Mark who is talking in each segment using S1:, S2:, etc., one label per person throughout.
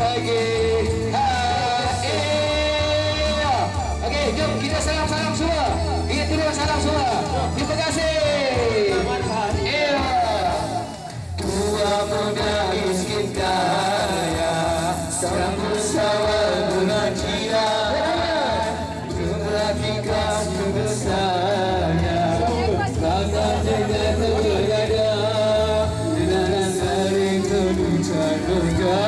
S1: Okey. time, really good.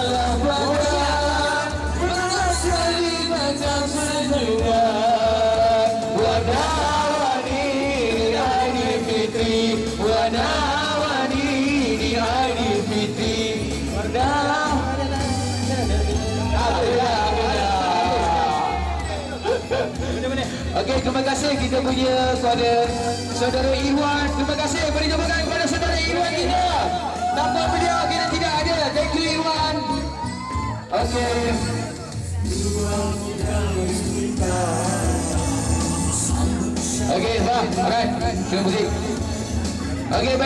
S1: Okey, terima kasih kita punya kepada saudara Irwan. Terima kasih beri tepukan kepada saudara Irwan kita. Tanpa beliau kita tidak ada. Thank you Irwan. Okey. Okey, bang. Alright. Kena musik. Okey.